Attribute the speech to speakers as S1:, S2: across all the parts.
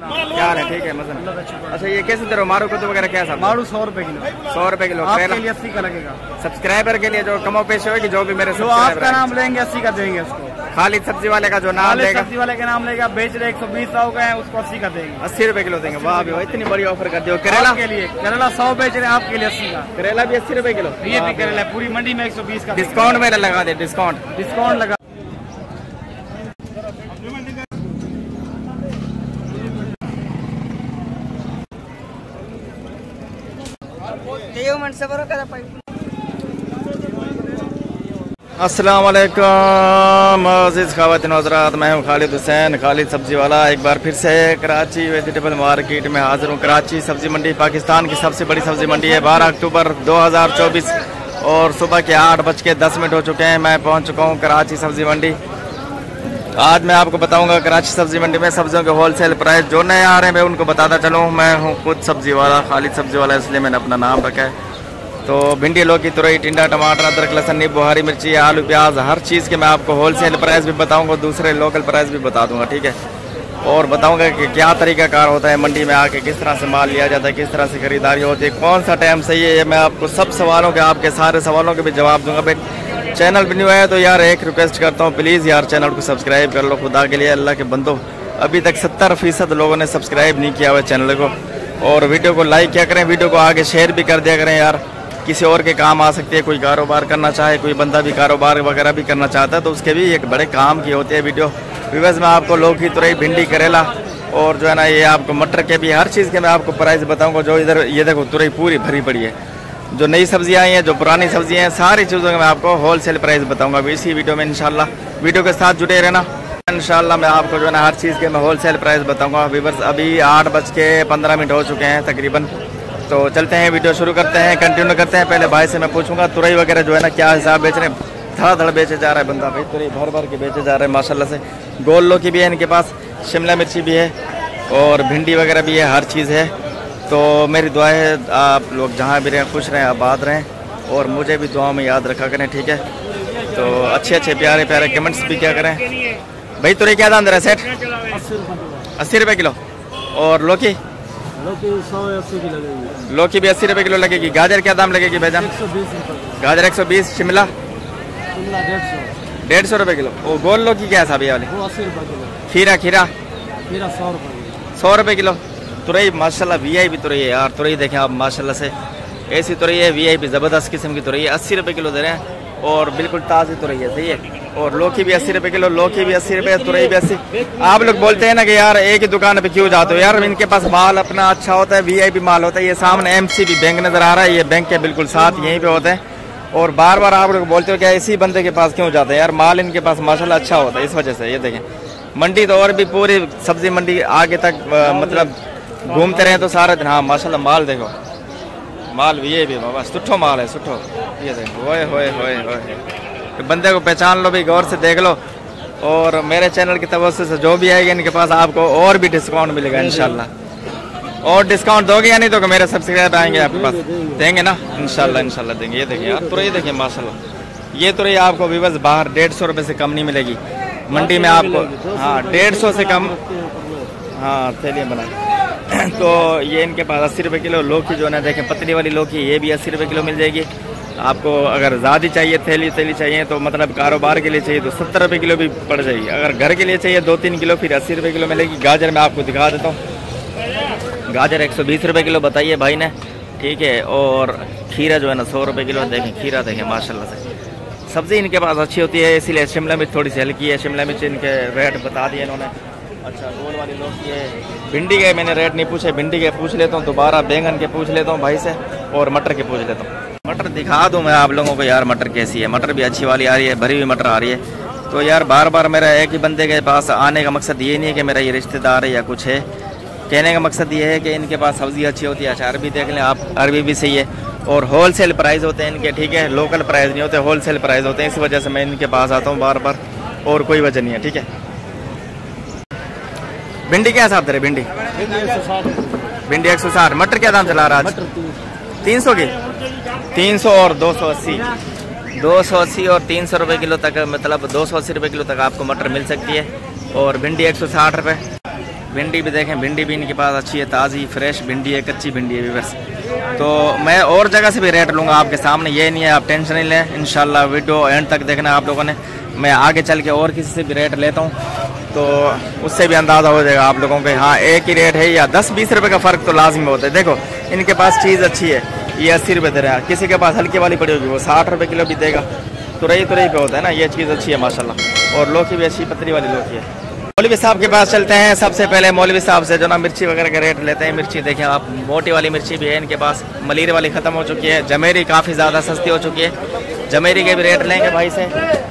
S1: क्या है ठीक है मसन अच्छा ये कैसे दे रहे हो? मारू कुतु वगैरह क्या साहब
S2: मारू सौ रुपए किलो।
S1: सौ रुपए किलो
S2: आपके लिए अस्सी का लगेगा।
S1: सब्सक्राइबर के लिए जो कमो पेश होगी जो भी मेरे
S2: जो आपका नाम लेंगे अस्सी का देंगे उसको।
S1: खालिद सब्ज़ी वाले का जो नाम लेगा
S2: सब्ज़ी वाले का नाम लेगा बेच रहे एक सौ बीस सौ का है उसको अस्सी का देंगे।
S1: अस्सी रुपए किलो देंगे। वाह भी वाह इतनी बड़ी ऑफ़र कर दियो करेला?
S2: के लिए करेला सौ बेच रहे हैं आपके लिए अस्सी का।
S1: करेला भी अस्सी रुपए किलो?
S2: ये भी करेला पूरी मंडी में एक सौ बीस का
S1: डिस्काउंट मेरा लगा दे डिस्काउंट
S2: डिस्काउंट लगा
S1: अस्सलाम वालेकुम अज़ीज़ खातिन हजरात, मैं हूँ खालिद हुसैन। खालिद सब्ज़ी वाला एक बार फिर से कराची वेजिटेबल मार्केट में हाजिर हूँ। कराची सब्ज़ी मंडी पाकिस्तान की सबसे बड़ी सब्ज़ी मंडी है। 12 अक्टूबर 2024 और सुबह के आठ बज के दस मिनट हो चुके हैं। मैं पहुँच चुका हूँ कराची सब्ज़ी मंडी। आज मैं आपको बताऊँगा कराची सब्ज़ी मंडी में सब्जियों के होलसेल प्राइस जो नए आ रहे हैं, मैं उनको बताता चलूँ। मैं हूँ खुद सब्ज़ी वाला खालिद सब्ज़ी वाला इसलिए मैंने अपना नाम रखा है। तो भिंडी लौकी तुरई, टिंडा, टमाटर, अदरक, लहसन बुहारी मिर्ची, आलू, प्याज, हर चीज़ के मैं आपको होलसेल प्राइस भी बताऊँगा, दूसरे लोकल प्राइस भी बता दूँगा, ठीक है? और बताऊँगा कि क्या तरीका कार होता है मंडी में आके किस तरह से माल लिया जाता है, किस तरह से खरीदारी होती है, कौन सा टाइम सही है, ये मैं आपको सब सवालों के, आपके सारे सवालों के भी जवाब दूँगा। भाई चैनल पर न्यू है तो यार एक रिक्वेस्ट करता हूँ प्लीज़ यार चैनल को सब्सक्राइब कर लो खुदा के लिए, अल्लाह के बंदो। अभी तक सत्तर फ़ीसद लोगों ने सब्सक्राइब नहीं किया हुआ चैनल को। और वीडियो को लाइक क्या करें वीडियो को आगे शेयर भी कर दिया करें यार। किसी और के काम आ सकती है, कोई कारोबार करना चाहे, कोई बंदा भी कारोबार वगैरह भी करना चाहता है तो उसके भी एक बड़े काम की होती है वीडियो। विवज में आपको लौकी तुरई भिंडी, करेला और जो है ना ये आपको मटर के भी, हर चीज़ के मैं आपको प्राइस बताऊँगा, जो इधर, ये देखो, तुरई पूरी भरी पड़ी है। जो नई सब्ज़ियाँ आई हैं, जो पुरानी सब्ज़ियाँ हैं, सारी चीज़ों का मैं आपको होलसेल प्राइस बताऊँगा। अभी इसी वीडियो में इंशाल्लाह, वीडियो के साथ जुड़े रहना। इंशाल्लाह मैं आपको जो है ना हर चीज़ के मैं होलसेल प्राइस बताऊँगा। वीवर्स अभी आठ बज के पंद्रह मिनट हो चुके हैं तकरीबन। तो चलते हैं, वीडियो शुरू करते हैं कंटिन्यू करते हैं। पहले भाई से मैं पूछूँगा, तुरई वगैरह जो है ना, क्या हिसाब बेच रहे हैं? धड़ा धड़ बेचे जा रहा है बंदा भाई, तुरई भर भर के बेचे जा रहे हैं, माशाल्लाह से। गोल लौकी भी है, इनके पास, शिमला मिर्ची भी है, और भिंडी वगैरह भी है, हर चीज़ है। तो मेरी दुआ है, आप लोग जहाँ भी रहें, खुश रहें, आबाद रहें, और मुझे भी दुआओं में याद रखा करें, ठीक है? तो अच्छे अच्छे प्यारे प्यारे कमेंट्स भी क्या करें? भाई, तुरई क्या दाम दे रहा सेठ? अस्सी रुपये किलो। और लौकी?
S2: लगेगी।
S1: लौकी भी अस्सी रुपए किलो लगेगी। गाजर क्या दाम लगेगी भाईजान
S2: रुपए
S1: गाजर एक सौ बीस शिमला?
S2: शिमला डेढ़ सौ।
S1: रुपये किलो। वो गोल लौकी क्या है साहब ये वाली?
S2: अस्सी रुपए किलो।
S1: खीरा खीरा?
S2: सौ रुपए किलो।
S1: सौ रुपये किलो। तुरई माशाल्लाह वी आई पी तुरई है यार। तुरई देखें आप माशाल्लाह से। ऐसी तुरई है वी आई पी ज़बरदस्त किस्म की तुरई है। अस्सी रुपये किलो दे रहे हैं। और बिल्कुल ताज़ी तुरई है, सही है? और लौकी भी अस्सी रुपये किलो, लौकी भी अस्सी रुपये तुरई भी अस्सी। आप लोग बोलते हैं ना कि यार एक ही दुकान पे क्यों जाते हो? यार इनके पास माल अपना अच्छा होता है वी आई पी माल होता है, ये सामने एम सी बी बैंक नज़र आ रहा है, ये बैंक के बिल्कुल साथ यहीं पे होते हैं। और बार बार आप लोग बोलते हो क्या इसी बंदे के पास क्यों जाते हैं? यार माल इनके पास माशाल्लाह अच्छा होता है, इस वजह से, ये देखें। मंडी तो और भी पूरी सब्ज़ी मंडी आगे तक मतलब घूमते रहे तो सारा दिन हाँ माशाल्लाह माल देखो। माल भी ये भी बाबा, सुठो माल है, सुठो। ये देखो, होए होए होए होए। तो बंदे को पहचान लो भी गौर से देख लो। और मेरे चैनल की तवज्जो से जो भी आएगा, इनके पास आपको और भी डिस्काउंट मिलेगा इनशाला और डिस्काउंट दोगे या नहीं दोगे, मेरे सब्सक्राइब आएँगे आपके पास। देंगे ना? इंशाल्लाह इनशाला देंगे। ये देखिए यार तुरई देखिए माशाल्लाह। ये तुरई आपको विवस बाहर डेढ़ सौ रुपये से कम नहीं मिलेगी। मंडी में आपको हाँ डेढ़ सौ से कम। हाँ थैलियाँ बना तो ये इनके पास अस्सी रुपये किलो लौकी जो है ना, देखें, पतली वाली लौकी ये भी अस्सी रुपये किलो मिल जाएगी। आपको अगर ज़्यादा चाहिए, थैली थैली चाहिए तो मतलब कारोबार के लिए चाहिए तो सत्तर रुपये किलो भी पड़ जाएगी। अगर घर के लिए चाहिए दो तीन किलो, फिर अस्सी रुपये किलो मिलेगी। गाजर मैं आपको दिखा देता हूँ। गाजर एक सौ बीस रुपये किलो, बताइए भाई ने। ठीक है, और खीरा जो है ना, सौ रुपये किलो, देखें, खीरा देखें, माशाल्लाह से। सब्ज़ी इनके पास अच्छी होती है, इसीलिए शिमला मिर्च थोड़ी सी हल्की है, शिमला मिर्च इनके रेट बता दिए इन्होंने। अच्छा गोल वाली लौकी है। भिंडी के मैंने रेट नहीं पूछे, भिंडी के पूछ लेता हूँ दोबारा बैंगन के पूछ लेता हूँ भाई से, और मटर के पूछ लेता हूँ। मटर दिखा दूँ मैं आप लोगों को यार, मटर कैसी है। मटर भी अच्छी वाली आ रही है, भरी हुई मटर आ रही है। तो यार बार बार मेरा एक ही बंदे के पास आने का मकसद ये नहीं है कि मेरा ये रिश्तेदार है या कुछ है। कहने का मकसद ये है कि इनके पास सब्ज़ी अच्छी होती है, अचार भी देख लें, आप अरबी भी सही है। और होल सेल प्राइस होते हैं इनके, ठीक है? लोकल प्राइस नहीं होते होल सेल प्राइस होते हैं, इस वजह से मैं इनके पास आता हूँ बार बार और कोई वजह नहीं है, ठीक है? भिंडी क्या हिसाब दे रहे भिंडी? भिंडी एक सौ साठ। मटर क्या दाम चला रहा है आज? तीन सौ। की? तीन सौ और दो सौ अस्सी। दो सौ अस्सी और तीन सौ रुपये किलो तक मतलब दो सौ अस्सी रुपये किलो तक आपको मटर मिल सकती है। और भिंडी एक सौ साठ रुपये भिंडी भी देखें भिंडी भी इनके पास अच्छी है ताज़ी फ्रेश भिंडी है कच्ची भिंडी है व्यूवर्स तो मैं और जगह से भी रेट लूँगा आपके सामने ये नहीं है आप टेंशन नहीं लें। इन वीडियो एंड तक देखना आप लोगों ने। मैं आगे चल के और किसी से भी रेट लेता हूँ। तो उससे भी अंदाज़ा हो जाएगा आप लोगों के हाँ एक ही रेट है या दस बीस रुपये का फ़र्क तो लाजमी होता है। देखो, इनके पास चीज़ अच्छी है, ये अस्सी रुपये दे रहा है। किसी के पास हल्की वाली पड़ी होगी, वो साठ रुपये किलो भी देगा। तुरई तुरई पे होता है ना, ये चीज़ अच्छी है, माशाल्लाह। और लौकी भी अच्छी, पतली वाली लौकी है। मौलवी साहब के पास चलते हैं, सबसे पहले मौलवी साहब से जो ना मिर्ची वगैरह का रेट लेते हैं, मिर्ची देखें आप, मोटी वाली मिर्ची भी है इनके पास, मलीर वाली ख़त्म हो चुकी है, जमेरी काफ़ी ज़्यादा सस्ती हो चुकी है। जमेरी के भी रेट लेंगे भाई से।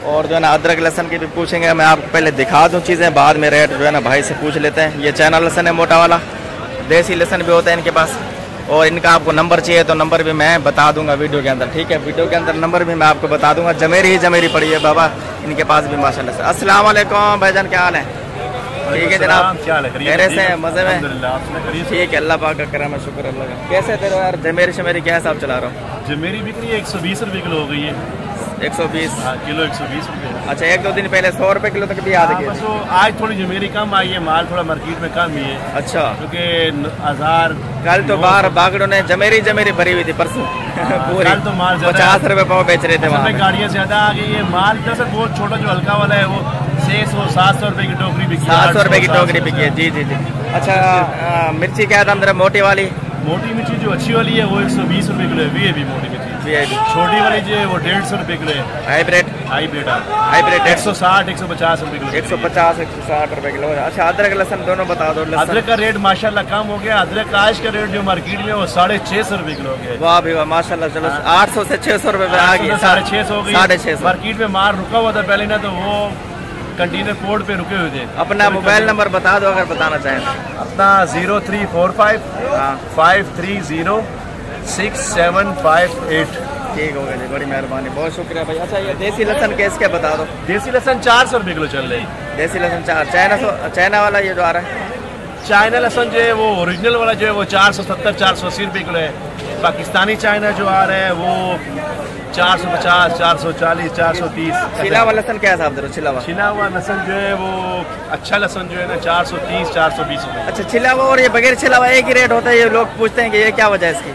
S1: और जो है ना, अदरक, लहसन के भी पूछेंगे, मैं आपको पहले दिखा दूँ चीज़ें, बाद में रेट जो है ना भाई से पूछ लेते हैं। ये चाइना लहसन है मोटा वाला, देसी लहसन भी होता है इनके पास। और इनका आपको नंबर चाहिए तो नंबर भी मैं बता दूँगा वीडियो के अंदर, ठीक है? वीडियो के अंदर नंबर भी मैं आपको बता दूँगा। जमेरी ही जमेरी पड़ी है बाबा, इनके पास भी माशाल्लाह से। अस्सलाम वालेकुम, भाईजान, क्या हाल है? ठीक है जनाब। मेरे से मज़े में ठीक है। अल्लाह पाक का करम है शुक्र अल्लाह का। कैसे तेरे यार? जमेरी शमेरी क्या हिसाब चला रहा हूँ?
S3: जमेरी बिक्री है एक सौ बीस रुपये किलो हो गई है।
S1: एक सौ बीस।
S3: हाँ, किलो एक सौ बीस रुपये
S1: अच्छा एक दो दिन पहले सौ रुपए किलो तक भी आ गई
S3: तो आज थोड़ी जमेरी कम आई है माल थोड़ा मार्केट में कम ही है।
S1: अच्छा।
S3: क्योंकि हज़ार
S1: कल तो बाहर बागड़ों ने जमेरी जमेरी भरी हुई थी परसों।
S3: हाँ, कल तो माल
S1: पचास रुपए पाव बेच रहे थे वहाँ
S3: गाड़ियाँ ज़्यादा आ गई है माल दरअसल बहुत छोटा जो हल्का वाला है वो सौ सात सौ रुपए की टोकरी बिकी
S1: सात सौ रुपए की टोकरी बिकी है। जी जी जी। अच्छा मिर्ची क्या था अंदर मोटी वाली?
S3: मोटी मिर्ची जो अच्छी वाली है वो एक सौ बीस रुपए किलो है। भी मोटी मिर्ची। छोटी वाली जो है वो डेढ़ सौ रुपए किलो है।
S1: हाइब्रिड?
S3: हाइब्रिड
S1: हाइब्रिड
S3: एक सौ साठ एक सौ पचास रुपए किलो।
S1: एक सौ पचास एक सौ साठ रुपए किलो। अच्छा अदरक लहसन दोनों बता दो
S3: अदरक का रेट माशाल्लाह कम हो गया। अदरक का आज का रेट जो मार्केट में वो साढ़े छह सौ रुपए किलो हो गया।
S1: वाह भी वाह माशाल्लाह चलो हाँ। आठ सौ से छह सौ रुपए आ गई
S3: साढ़े छह सौ
S1: साढ़े छह
S3: मार्केट में मार रुका हुआ था पहले ना तो वो कंटेनर पोर्ट पे रुके हुए थे।
S1: अपना मोबाइल नंबर बता दो अगर बताना चाहें।
S3: अपना zero three four five five three zero six seven five eight
S1: ठीक हो गया जी बड़ी मेहरबानी बहुत शुक्रिया भाई। अच्छा ये देसी लहसन कैसे क्या बता दो?
S3: देसी लहसन चार सौ रुपये किलो चल रही
S1: देसी लहसन चार चाइना चाइना वाला ये जो आ रहा है।
S3: चाइना लहसन जो है वो ओरिजिनल वाला जो है वो चार सौ सत्तर चार सौ अस्सी रुपये किलो है। पाकिस्तानी चाइना जो आ रहा है वो चार सौ पचास चार सौ चालीस चार सौ तीस।
S1: छिला हुआ लहसन क्या दे छिला हुआ।
S3: छिला हुआ लहसन जो है वो अच्छा लसन जो है ना चार सौ तीस चार सौ बीस रुपये
S1: अच्छा छिला हुआ और ये बगैर छिला हुआ एक ही रेट होता है ये लोग पूछते हैं कि ये क्या वजह है इसकी?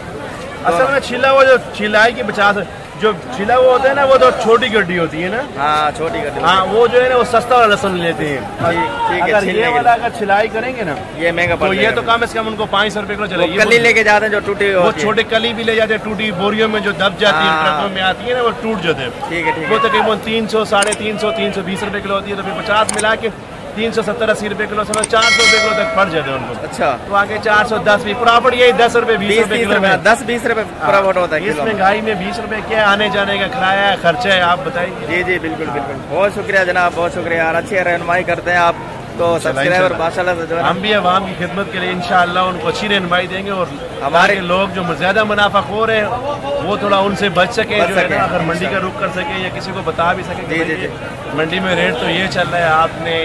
S3: असल में छिला हुआ जो छिलाई की पचास जो छिला हुआ होता है ना वो तो छोटी गड्डी होती है ना?
S1: हाँ छोटी गड्डी
S3: हाँ वो जो है ना वो सस्ता वाला लहसन लेते हैं। अगर ये वाला अगर छिलाई करेंगे ना
S1: ये महँगा
S3: तो ये तो कम से कम उनको पाँच सौ रुपए किलो चलेगी
S1: कली लेके जाते हैं जो टूटी
S3: वो छोटे कली भी ले जाते हैं टूटी बोरियों में जो दब जाती है हाँ। ट्रकों में आती है ना वो टूट जाते हैं।
S1: ठीक है
S3: वो तकरीबन तीन सौ साढ़े तीन सौ तीन सौ बीस रुपए किलो होती है तो फिर पचास मिला के तीन सौ सत्तर अस्सी रुपए किलो समझ चार सौ रुपए किलो तक पड़ जाते हैं उनको
S1: अच्छा।
S3: तो आगे चार सौ दस भी प्रॉफिट यही दस रुपए बीस रुपए किलो में।
S1: दस बीस रुपए प्रॉफिट होता है
S3: इस महँगाई में। बीस रुपए क्या आने जाने का किराया है खर्चा है आप बताइए।
S1: जी जी बिल्कुल बिल्कुल। बहुत शुक्रिया जनाब बहुत शुक्रिया। यार अच्छी रहनुमाई करते हैं आप। तो सब्सक्राइबर माशाल्लाह से जो
S3: हम भी आवाम की खिदमत के लिए इंशाल्लाह उनको अच्छी रहनुमाई देंगे और हमारे लोग जो ज़्यादा मुनाफा खो रहे हैं वो थोड़ा उनसे बच सके जो है ना अगर मंडी का रुख कर सके या किसी को बता भी सके जी जी जी। मंडी में रेट तो ये चल रहा है आपने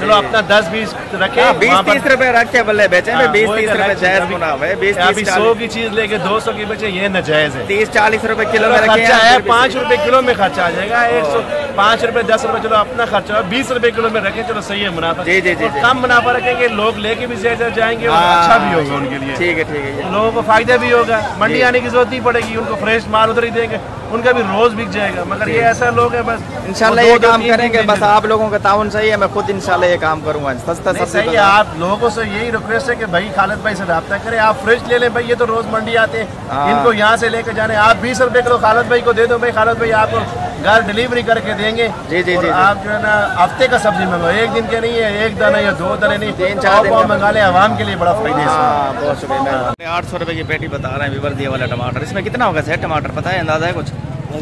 S3: चलो अपना दस बीस रखे हाँ,
S1: बीस तीस रुपए रख के बल्ले बेचे हाँ, बीस तीस रुपए जायज़ मुनाफा है बीस
S3: अभी सौ की चीज़ लेके दो सौ की बेचे ये नजायज है।
S1: तीस चालीस रुपए किलो में
S3: खर्चा है पाँच रुपए किलो में खर्चा आ जाएगा एक सौ पाँच रुपए दस रुपए चलो अपना खर्चा बीस रुपए किलो में रखे चलो सही है मुनाफा
S1: जी जी जी
S3: कम मुनाफा रखेंगे लोग लेके भी जाएँगे और हाँ, अच्छा भी होगा उनके लिए।
S1: ठीक है ठीक है
S3: लोगों को फ़ायदा भी होगा मंडी आने की ज़रूरत नहीं पड़ेगी उनको फ्रेश माल उधर ही देंगे उनका भी रोज बिक जाएगा मगर ये ऐसा लोग है बस
S1: इंशाल्लाह ये काम करेंगे बस आप लोगों का ताउन सही है मैं खुद इंशाल्लाह ये काम करूँगा सस्ता
S3: सही है आप लोगों से यही रिक्वेस्ट है कि भाई खालिद भाई से रब्ता करें आप फ्रेश ले लें भाई ये तो रोज मंडी आते हैं हाँ। इनको यहाँ से लेकर जाने आप बीस रुपए किलो खालिद भाई को दे दो भाई खालिद भाई आपको घर डिलीवरी करके देंगे।
S1: जी जी जी
S3: आप जो है ना हफ़्ते का सब्ज़ी मंगो एक दिन के नहीं है एक दाना या दो दाने नहीं। तीन चार दिन मंगा ले आवाम के लिए बड़ा फ़ायदा
S1: हाँ, बहुत शुक्रिया आठ सौ रुपए की पेटी बता रहे हैं विवर दिया वाला टमाटर। इसमें कितना होगा सर टमाटर पता है अंदाज़ा है कुछ?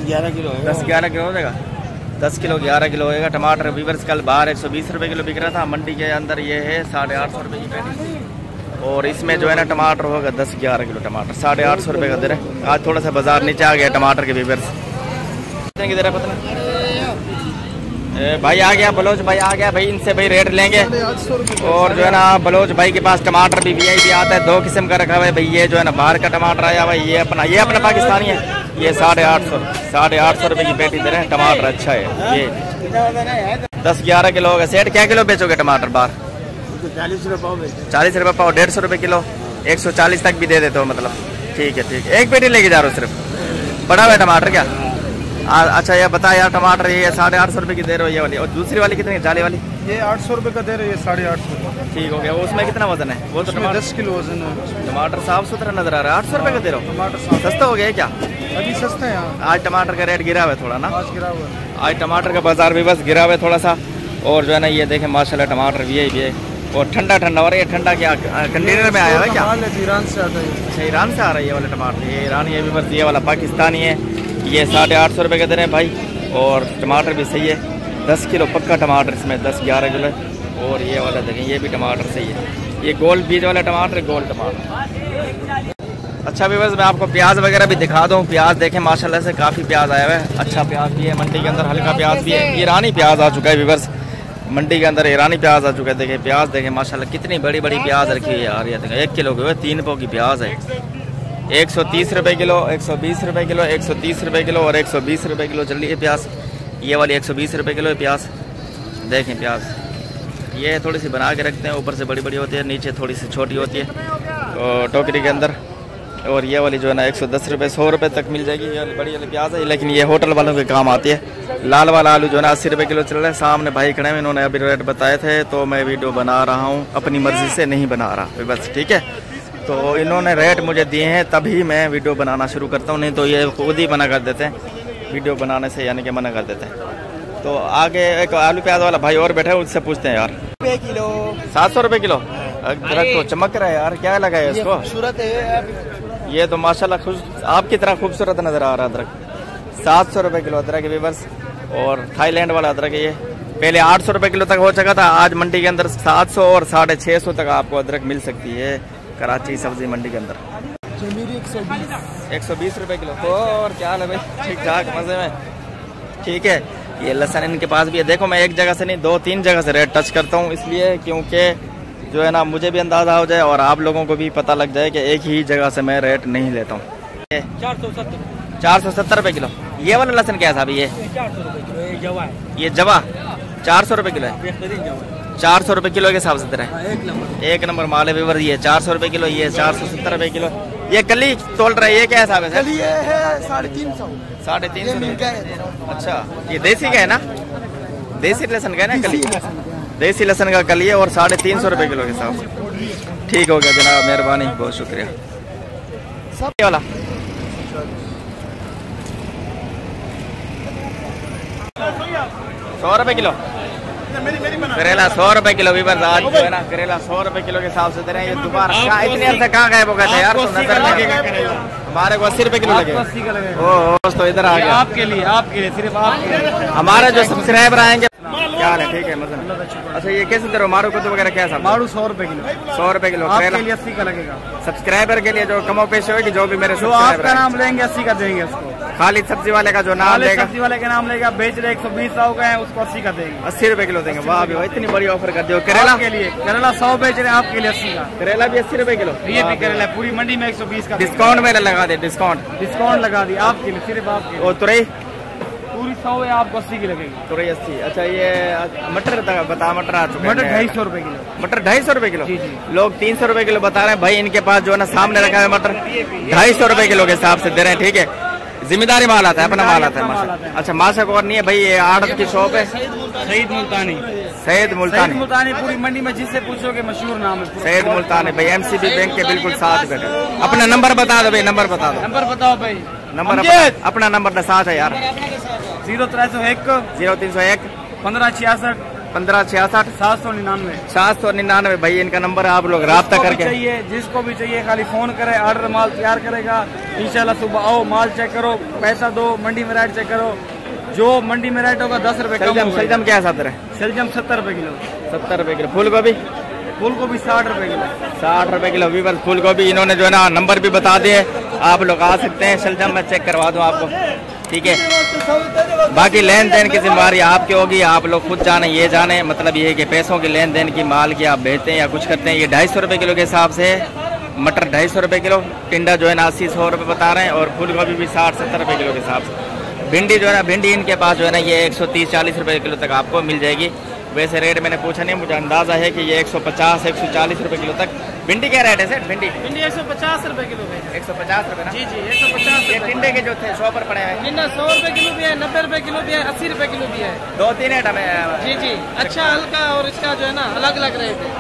S2: ग्यारह किलो
S1: दस ग्यारह किलो हो जाएगा। दस किलो ग्यारह किलो होएगा टमाटर। वीवर्स कल बाहर एक सौ बीस रुपये किलो बिक रहा था मंडी के अंदर ये है साढ़े आठ सौ रुपये की पेटी। और इसमें जो है ना टमाटर होगा दस ग्यारह किलो टमाटर। साढ़े आठ सौ रुपये का दे रहे आज थोड़ा सा बाज़ार नीचे आ गया टमाटर के वीवर्स। कितने की दे रहा पता भाई आ गया बलोच भाई आ गया भाई इनसे भाई रेट लेंगे। और जो है ना बलोच भाई के पास टमाटर भी वी भी आता है दो किस्म का रखा हुआ है। भाई ये जो है ना बाहर का टमाटर आया भाई ये अपना ये अपना पाकिस्तानी है। ये साढ़े आठ सौ साढ़े आठ सौ रुपये की पेटी दे रहे हैं टमाटर अच्छा है ये। दस ग्यारह किलो होगा सेठ क्या किलो बेचोगे टमाटर बाहर?
S2: चालीस रुपये पाव
S1: डेढ़ सौ रुपये किलो। एक सौ चालीस तक भी दे देते हो मतलब। ठीक है ठीक है। एक पेटी लेके जा रहे हो सिर्फ़? बड़ा हुआ टमाटर क्या? अच्छा ये बता यार टमाटर ये साढ़े आठ सौ रुपये की दे रहे हो ये वाली। और दूसरी वाली कितनी है? जाली वाली?
S2: ये आठ सौ रुपये का दे रहे हैं साढ़े आठ सौ
S1: ठीक हो गया। वो उसमें कितना वज़न है? वो तो
S2: दस किलो वज़न है।
S1: टमाटर साफ़ सुथरा नज़र आ रहा है। आठ सौ रुपये का दे रहे हो?
S2: टमाटर
S1: सस्ता हो गया क्या?
S2: अभी सस्ते हैं यहाँ
S1: आज टमाटर का रेट गिरा हुआ है थोड़ा ना?
S2: आज गिरा हुआ है।
S1: आज टमाटर का बाज़ार भी बस गिरा हुआ है थोड़ा सा। और जो है ना ये देखें माशाल्लाह टमाटर भी है और ठंडा ठंडा और ये ठंडा क्या कंटेनर में आया हुआ है क्या?
S2: ईरान से आता है
S1: अच्छा ईरान से आ रहा है ये वाला टमाटर। ये ईरानी है भी बस ये वाला पाकिस्तानी है। ये साढ़े आठ सौ रुपये का दे रहे हैं भाई। और टमाटर भी सही है। दस किलो पक्का टमाटर इसमें दस ग्यारह किलो और ये वाला देखें ये भी टमाटर सही है। ये गोल्ड बीज वाला टमाटर गोल्ड टमाटर। अच्छा भी बस मैं आपको प्याज वगैरह भी दिखा दूँ। प्याज देखें माशाल्लाह से काफ़ी प्याज आया हुआ है। अच्छा प्याज भी है मंडी के अंदर हल्का प्याज भी है। ईरानी प्याज आ चुका है विवर्स मंडी के अंदर ईरानी प्याज आ चुका है। देखें प्याज देखें माशाल्लाह कितनी बड़ी बड़ी प्याज रखी है यार। ये देखें एक किलो की तीन पौ की प्याज है। एक सौ तीस रुपये किलो, एक सौ बीस रुपये किलो, एक सौ तीस रुपये किलो और एक सौ बीस रुपये किलो चल रही है प्याज। ये वाली एक सौ बीस रुपये किलो है प्याज। देखें प्याज। ये थोड़ी सी बना के रखते हैं, ऊपर से बड़ी बड़ी होती है, नीचे थोड़ी सी छोटी होती है। और टोकरी के अंदर। और ये वाली जो है ना, एक सौ दस रुपये सौ रुपये तक मिल जाएगी। ये वाली बड़ी वाली प्याज है, लेकिन ये होटल वालों के काम आती है। लाल वाला आलू जो है ना, अस्सी रुपये किलो चल रहा है। सामने भाई खड़े हैं, इन्होंने अभी रेट बताए थे तो मैं वीडियो बना रहा हूँ, अपनी मर्ज़ी से नहीं बना रहा। बस, ठीक है? तो इन्होंने रेट मुझे दिए हैं तभी मैं वीडियो बनाना शुरू करता हूँ नहीं तो ये खुद ही मना कर देते हैं। वीडियो बनाने से यानी कि मना कर देते हैं। तो आगे एक आलू प्याज वाला भाई और बैठे हैं उससे पूछते हैं यार।
S2: किलो।
S1: सात सौ रुपये किलो? अदरक तो चमक रहा है यार क्या लगा है इसको?
S2: खूबसूरत है
S1: ये तो माशाल्लाह खुश आपकी तरह खूबसूरत नज़र आ रहा है अदरक। सात सौ रुपये किलो अदरक है वीवर्स और थाईलैंड वाला अदरक है ये। पहले आठ सौ रुपये किलो तक हो चुका था आज मंडी के अंदर सात सौ और साढ़े छः सौ तक आपको अदरक मिल सकती है। कराची सब्ज़ी मंडी के अंदर। एक सौ बीस रुपये किलो। और क्या हाल है भाई? ठीक ठाक मज़े में? ठीक है। ये लहसन इनके पास भी है। देखो मैं एक जगह से नहीं दो तीन जगह से रेट टच करता हूँ इसलिए क्योंकि जो है ना मुझे भी अंदाज़ा हो जाए और आप लोगों को भी पता लग जाए कि एक ही जगह से मैं रेट नहीं लेता हूँ।
S2: चार सौ सत्तर।
S1: चार सौ सत्तर रुपये किलो। ये वाला लहसन क्या था अभी ये?
S2: चार सौ रुपये किलो ये जवा है।
S1: ये जवा? चार सौ रुपये किलो है।
S2: है।
S1: चार सौ रुपये किलो के हिसाब से दे रहे हैं
S2: एक नंबर।
S1: एक नंबर माल है विवर ये चार सौ रुपये किलो ये चार सौ सत्तर रुपये किलो। ये कली तोल रहा है ये क्या हिसाब है सर?
S2: ये है साढ़े तीन सौ।
S1: साढ़े तीन सौ। अच्छा ये देसी का है ना? देसी लहसन का है ना कली? देसी लहसन का कली है और साढ़े तीन सौ रुपये किलो के हिसाब से। ठीक हो गया जनाब मेहरबानी बहुत शुक्रिया। वाला? सौ रुपये किलो? करेला सौ रुपए किलो भी बस आज जो है ना करेला सौ रुपए किलो के हिसाब से दे रहे हैं ये दोबारा कहाँ इतने अर्से कहाँ गए वो कहते यार तो नज़र नहीं हमारे को अस्सी रुपए किलो लगे ओ दोस्तों इधर आ गया।
S2: आपके लिए आपके लिए सिर्फ़ आपके
S1: हमारे जो सब्सक्राइबर आएँगे क्या है? ठीक है मज़ा अच्छा ये कैसे दे रहे हो मारू कुछ वगैरह क्या सब?
S2: मारू सौ रुपए किलो।
S1: सौ रुपए किलो
S2: आपके लिए अस्सी का लगेगा।
S1: सब्सक्राइबर के लिए जो कमो पेश होगी जो भी मेरे
S2: जो आपका नाम लेंगे अस्सी का देंगे उसको।
S1: खालिद सब्ज़ी वाले का जो नाम
S2: वाले
S1: देगा
S2: सब्ज़ी वाले का नाम लेगा बेच रहे एक सौ बीस सौ का है उसको अस्सी का देंगे।
S1: अस्सी रुपए किलो देंगे। वाह भी इतनी बड़ी ऑफ़र कर दियो करेला?
S2: के लिए करेला सौ बेच रहे आपके लिए अस्सी का।
S1: करेला भी अस्सी रुपए किलो?
S2: ये भी करेला है, पूरी मंडी में एक सौ बीस का
S1: डिस्काउंट मेरा लगा दे डिस्काउंट।
S2: डिस्काउंट लगा दी आपके लिए सिर्फ़ आपके
S1: और तुरई?
S2: पूरी सौ है आपको अस्सी की लगेगी।
S1: तुरई अस्सी। अच्छा ये मटर बता मटर आ चुका
S2: मटर ढाई सौ रुपए किलो।
S1: मटर ढाई सौ रुपए किलो?
S2: जी, जी।
S1: लोग तीन सौ रुपए किलो बता रहे हैं भाई इनके पास जो है ना सामने रखा है मटर। ढाई सौ रुपए किलो के हिसाब से दे रहे हैं ठीक है? ज़िम्मेदारी माल आता है अपना माल आता है माशा। अच्छा माशा को और नहीं है भाई ये आड़त की शॉप है।
S2: शहीद मुल्तानी।
S1: सैयद
S2: शहीद
S1: मुल्तानी।
S2: मुल्तानी पूरी मंडी में जिससे पूछोगे मशहूर नाम है।
S1: सैयद मुल्तानी भाई एमसीबी बैंक के बिल्कुल साथ बैठे। अपना नंबर बता दो भाई नंबर बता दो।
S2: नंबर बताओ भाई।
S1: नंबर अपना, अपना नंबर साथ है यार।
S2: ज़ीरो त्रै सौ एक।
S1: ज़ीरो तीन सौ एक।
S2: पंद्रह छियासठ।
S1: पंद्रह छियासठ।
S2: सात सौ निन्यानवे।
S1: सात सौ निन्यानवे भाई इनका नंबर है आप लोग रब्ता करके।
S2: चाहिए जिसको भी चाहिए खाली फ़ोन करे ऑर्डर माल तैयार करेगा। इंशाल्लाह सुबह आओ माल चेक करो पैसा दो मंडी में रेट चेक करो। जो मंडी में रेट होगा दस रुपए
S1: सलजम सलजम क्या हिसाब से रहे
S2: सलजम सत्तर रुपए किलो।
S1: सत्तर रुपए किलो। फूल गोभी
S2: फूल गोभी साठ रुपए किलो।
S1: साठ रुपए किलो वीवर फूल गोभी इन्होंने जो है ना नंबर भी बता दिए। आप लोग आ सकते हैं शलजम मैं चेक करवा दूँ आपको। ठीक है। बाकी लेन देन की जिम्मेवारी आपकी होगी, आप लोग खुद जाने, ये जाने। मतलब ये है कि पैसों के लेन देन की, माल की आप बेचते हैं या कुछ करते हैं। ये ढाई सौ रुपये किलो के हिसाब से मटर ढाई सौ रुपये किलो, टिंडा जो है ना अस्सी सौ रुपये बता रहे हैं, और फूल गोभी भी साठ सत्तर रुपये किलो के हिसाब से। भिंडी जो है ना, भिंडी इनके पास जो है ना, ये एक सौ तीस चालीस रुपये किलो तक आपको मिल जाएगी। वैसे रेट मैंने पूछा नहीं मुझे अंदाज़ा है कि ये 150 140 रुपए किलो तक। भिंडी क्या रेट है सर भिंडी।
S2: भिंडी एक सौ पचास रुपए किलो है।
S1: एक सौ पचास रुपए ना?
S2: जी जी एक सौ पचास
S1: ये टिंडे के जो थे सौ पर पड़े हैं।
S2: टिंडा सौ रुपए किलो भी है नब्बे रुपए किलो भी है अस्सी रुपए किलो भी है।
S1: दो तीन आइटम है
S2: जी जी अच्छा हल्का और इसका जो है ना अलग अलग रेट है।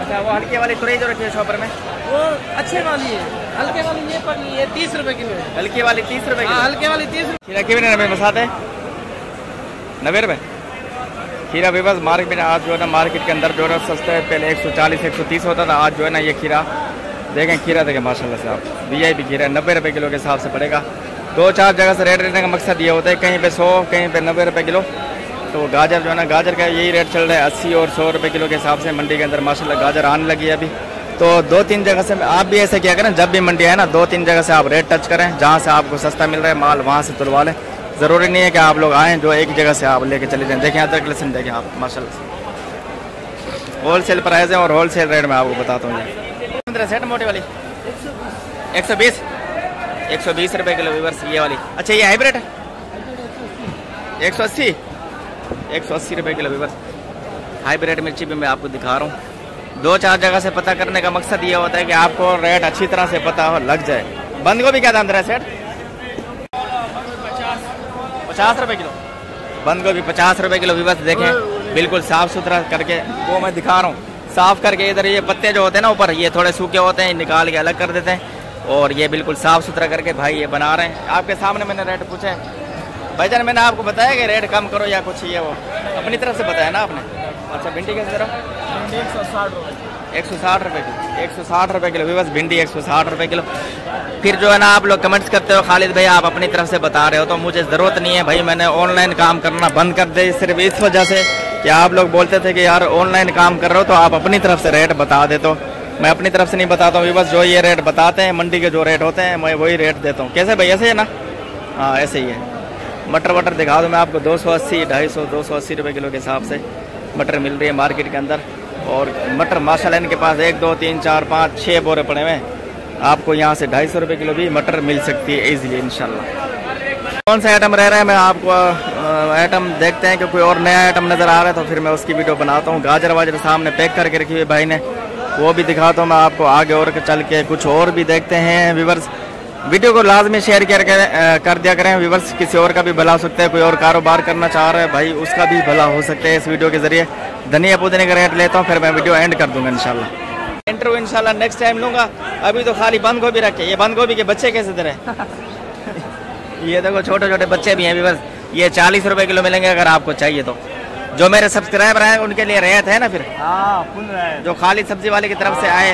S1: अच्छा वो हल्के वाली तुरई जो रखी है शॉपर में?
S2: वो अच्छे वाली है। हल्के वाली ये पर ये तीस रुपए किलो है।
S1: हल्की वाली तीस रुपए
S2: हाँ
S1: किलो।
S2: हल्के वाली तीस रुपए
S1: नब्बे में नब्बे रुपए? खीरा बस मार्केट में आज जो है ना मार्केट के अंदर जो है ना सस्ता है। पहले एक सौ चालीस, एक सौ तीस होता था, आज जो है ना ये खीरा। देखें खीरा देखें, माशाल्लाह से आप। वी आई पी खीरा नब्बे रुपए किलो के हिसाब से पड़ेगा। दो चार जगह से रेट लेने का मकसद ये होता है, कहीं पे सौ, कहीं पे नब्बे रुपए किलो। तो गाजर जो है ना, गाजर का यही रेट चल रहा है, अस्सी और सौ रुपये किलो के हिसाब से मंडी के अंदर, माशाल्लाह गाजर आने लगी है अभी। तो दो तीन जगह से आप भी ऐसे किया करें, जब भी मंडी है ना, दो तीन जगह से आप रेट टच करें, जहाँ से आपको सस्ता मिल रहा है, माल वहाँ से तुलवा लें। ज़रूरी नहीं है कि आप लोग आएँ, जो एक जगह से आप लेके चले जाएँ। देखें अदरक लहसन देखें आप से होल सेल प्राइस है और होल सेल रेट में आपको बताता हूँ सेट मोटी वाली। एक सौ बीस। एक सौ बीस रुपये किलो विवर्स ये वाली। अच्छा ये हाइब्रिड है? एक सौ अस्सी। एक सौ अस्सी रुपये किलो विवर्स हाइब्रिड मिर्ची भी मैं आपको दिखा रहा हूँ। दो चार जगह से पता करने का मकसद ये होता है कि आपको रेट अच्छी तरह से पता हो, लग जाए। बंद गोभी क्या दाम दे रहा है सेठ पचास रुपए किलो। बंद गोभी पचास रुपए किलो भी बस देखें बिल्कुल साफ़ सुथरा करके वो मैं दिखा रहा हूँ। साफ़ करके इधर ये पत्ते जो होते हैं ना ऊपर ये थोड़े सूखे होते हैं निकाल के अलग कर देते हैं। और ये बिल्कुल साफ़ सुथरा करके भाई ये बना रहे हैं। आपके सामने मैंने रेट पूछे हैं। भाईजान मैंने आपको बताया कि रेट कम करो या कुछ ये वो। अपनी तरफ़ से बताया ना आपने? अच्छा भिंडी कैसे रहा हूँ
S2: एक सौ साठ रुपए।
S1: एक सौ साठ रुपये किलो, एक सौ साठ रुपये किलो बस भिंडी एक सौ साठ रुपये किलो। फिर जो है ना, आप लोग कमेंट्स करते हो, खालिद भाई आप अपनी तरफ़ से बता रहे हो तो मुझे ज़रूरत नहीं है। भाई, मैंने ऑनलाइन काम करना बंद कर दे सिर्फ़ इस वजह से कि आप लोग बोलते थे कि यार ऑनलाइन काम कर रहे हो तो आप अपनी तरफ़ से रेट बता दे तो मैं अपनी तरफ़ से नहीं बताता हूँ बस जो ये रेट बताते हैं, मंडी के जो रेट होते हैं, मैं वही रेट देता हूँ। कैसे भाई ऐसे है ना? हाँ ऐसे ही है। मटर वटर दिखा दूँ मैं आपको, दो सौ अस्सी, ढाई सौ, दो सौ अस्सी रुपये किलो के हिसाब से मटर मिल रही है मार्केट के अंदर। और मटर माशाल्लाह इनके पास एक, दो, तीन, चार, पाँच छः बोरे पड़े हुए हैं। आपको यहाँ से ढाई सौ रुपये किलो भी मटर मिल सकती है इजीली इंशाल्लाह। कौन सा आइटम रह रहा है? मैं आपको आइटम देखते हैं कि कोई और नया आइटम नज़र आ रहा है तो फिर मैं उसकी वीडियो बनाता हूँ। गाजर वाजर सामने पैक करके रखी हुई भाई ने। वो भी दिखाता हूँ मैं आपको आगे और चल के कुछ और भी देखते हैं व्यूवर्स वीडियो को लाजमी शेयर कर कर दिया करें व्यूवर्स किसी और का भी भला हो सकता है, कोई और कारोबार करना चाह रहा है, भाई उसका भी भला हो सकता है इस वीडियो के ज़रिए। धनिया पुदीने का रेट लेता हूँ फिर मैं वीडियो एंड कर दूँगा इंशाल्लाह। इंटरव्यू इंशाल्लाह नेक्स्ट टाइम लूँगा। अभी तो खाली बंद गोभी रखे ये बंद गोभी के बच्चे कैसे दे रहे ये देखो छोटे छोटे बच्चे भी हैं व्यूवर्स ये चालीस रुपए किलो मिलेंगे अगर आपको चाहिए तो। जो मेरे सब्सक्राइबर हैं उनके लिए रेट है ना फिर?
S2: हाँ फुल
S1: जो खाली सब्ज़ी वाले की तरफ़ से आए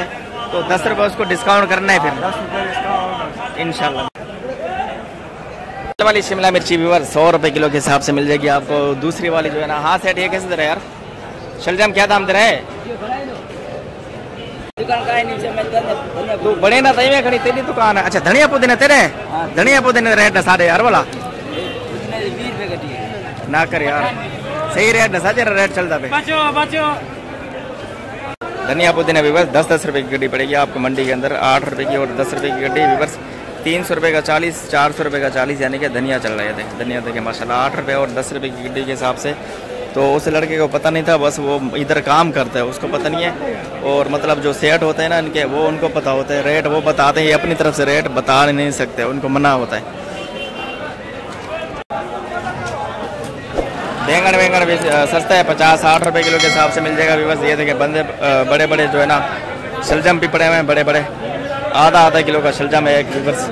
S1: तो दस रुपए उसको डिस्काउंट करना है फिर।
S2: डिस्काउंट
S1: इनशाला वाली शिमला मिर्ची व्यूवर सौ रुपए किलो के हिसाब से मिल जाएगी आपको। दूसरी वाली जो है ना हाँ सेट ये कैसे दे रहे यार? शलजम क्या दाम दे रहा है? तू बड़े ना तई में खड़ी तेरी दुकान है। अच्छा धनिया पुदीना तेरे धनिया पुदीने रेट ना साढ़े यार वाला ना कर यार। सही रेट ना साझे रेट चलता पे।
S2: बचो बचो।
S1: धनिया पुदीना भी बस दस दस रुपए की गड्डी पड़ेगी आपको मंडी के अंदर। आठ रुपए की और दस रुपए की गड्डी भी बस। तीन सौ रुपये का चालीस चार सौ रुपये का चालीस यानी कि धनिया चल रहा है देखें धनिया देखें माशाल्लाह आठ रुपये और दस रुपये की गड्डी के हिसाब से। तो उस लड़के को पता नहीं था, बस वो इधर काम करता है, उसको पता नहीं है। और मतलब जो सेट होते हैं ना इनके, वो उनको पता होता है। रेट वो बताते हैं अपनी तरफ़ से रेट बता नहीं सकते, उनको मना होता है। बैंगन वैंगन भी सस्ता है, पचास, साठ रुपए किलो के हिसाब से मिल जाएगा। बस ये देखें, बंदे बड़े बड़े जो है ना, शलजम भी पड़े हुए हैं बड़े बड़े आधा आधा किलो का शलजम है एक, बस।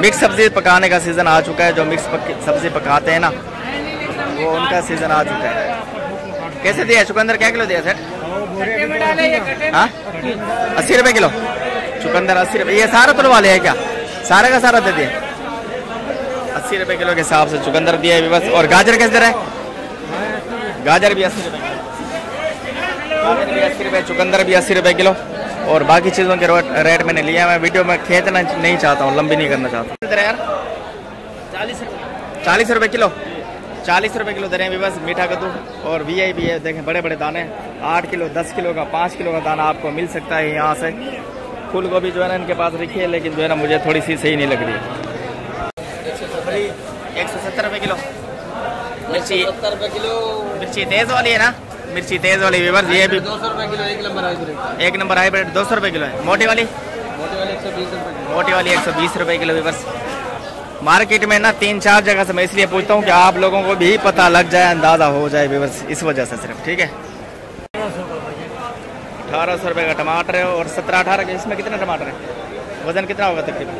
S1: मिक्स सब्ज़ी पकाने का सीज़न आ चुका है, जो मिक्स सब्ज़ी पकाते हैं ना, वो उनका सीज़न आ चुका है। कैसे दिया चुकंदर क्या किलो दिया सेठ हाँ? अस्सी रुपए किलो। चुकंदर अस्सी रुपए। ये सारा तुलवा लिया है क्या? सारे का सारा दे दिए। अस्सी रुपए किलो के हिसाब से चुकंदर दिया है बस। और गाजर कैसे दे रहा है? गाजर भी अस्सी रुपए गाजर भी अस्सी रुपए चुकंदर भी अस्सी रुपए किलो। और बाकी चीज़ों के रेट मैंने लिया मैं वीडियो में खींचना नहीं चाहता हूँ लंबी नहीं करना चाहता यार?
S2: चालीस रुपए
S1: किलो। चालीस रुपए किलो दे रहे हैं बस मीठा कद्दू और वी आई भी है। देखें बड़े बड़े दाने आठ किलो दस किलो का पाँच किलो का दाना आपको मिल सकता है यहाँ से। फूल गोभी जो है ना इनके पास रखी है लेकिन जो है ना मुझे थोड़ी सी सही नहीं लग रही है। एक सौ सत्तर रुपये किलो। मिर्ची।
S2: सत्तर रुपए किलो।
S1: मिर्ची तेज वाली है ना? मिर्ची तेज वाली व्यूवर्स ये भी।
S2: दो सौ रुपए किलो एक नंबर हाइब्रिड।
S1: एक नंबर हाइब्रिड दो सौ रुपये किलो है। मोटी वाली?
S2: मोटे वाले एक सौ बीस रुपए
S1: मोटी वाली एक सौ बीस रुपये किलो व्यूवर्स मार्केट में ना तीन चार जगह से मैं इसलिए पूछता हूँ कि आप लोगों को भी पता लग जाए, अंदाज़ा हो जाए व्यूवर्स इस वजह से सिर्फ़, ठीक है? अठारह सौ रुपये का टमाटर है और सत्रह अठारह के, इसमें कितने टमाटर है? वज़न कितना होगा तकरीबन?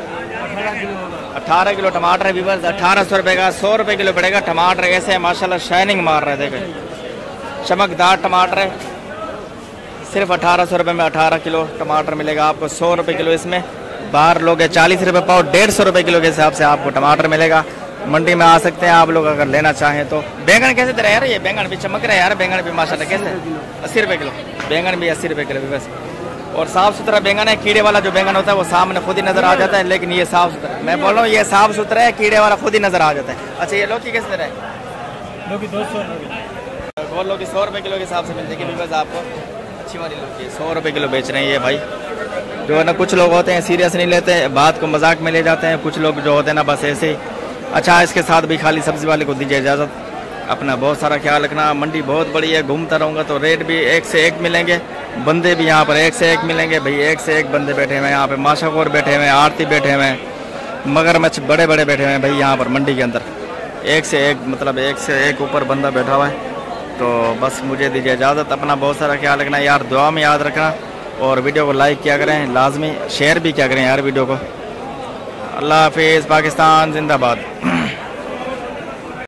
S1: अठारह किलो टमाटर है व्यूवर्स अठारह सौ रुपये का, सौ रुपये किलो पड़ेगा टमाटर, ऐसे माशाल्लाह शाइनिंग मार रहे देखें। चमकदार टमाटर है। सिर्फ़ अठारह सौ रुपये में अठारह किलो टमाटर मिलेगा आपको, सौ रुपये किलो इसमें। बाहर लोग है चालीस रुपये पाव डेढ़ सौ रुपये किलो के हिसाब से आपको टमाटर मिलेगा। मंडी में आ सकते हैं आप लोग अगर लेना चाहें तो। बैंगन कैसे दे रहे हैं यार ये? बैंगन भी चमक रहे हैं यार बैंगन भी माशाल्लाह कैसे? अस्सी रुपये किलो। बैंगन भी अस्सी रुपये किलो भी बस। और साफ़ सुथरा बैंगन है कीड़े वाला जो बैंगन होता है वो सामने खुद ही नज़र आ जाता है लेकिन ये साफ़ सुथरा मैं बोल रहा हूँ ये साफ़ सुथरा है कीड़े वाला खुद ही नज़र आ जाता है। अच्छा ये लौकी कैसे दे रहे हैं
S2: दो सौ
S1: गोल लौकी सौ रुपये किलो के हिसाब से मिल जाएगी बस आपको। अच्छी वाली लौकी सौ रुपये किलो बेच रहे हैं ये भाई। जो है ना, कुछ लोग होते हैं सीरियस नहीं लेते, बात को मज़ाक में ले जाते हैं, कुछ लोग जो होते हैं ना, बस ऐसे ही। अच्छा इसके साथ भी खाली सब्ज़ी वाले को दीजिए इजाज़त। अपना बहुत सारा ख्याल रखना, मंडी बहुत बड़ी है, घूमता रहूँगा तो रेट भी एक से एक मिलेंगे, बंदे भी यहाँ पर एक से एक मिलेंगे। भाई, एक से एक बंदे बैठे हुए हैं यहाँ पे माशाखोर बैठे हुए हैं, आरती बैठे हुए हैं, मगरमच्छ बड़े बड़े बैठे हुए हैं भाई यहाँ पर मंडी के अंदर। एक से एक मतलब एक से एक ऊपर बंदा बैठा हुआ है तो बस मुझे दीजिए इजाज़त, अपना बहुत सारा ख्याल रखना, यार दुआ में याद रखना। और वीडियो को लाइक किया करें, लाजमी शेयर भी किया करें यार वीडियो को। अल्लाह हाफिज़, पाकिस्तान, जिंदाबाद।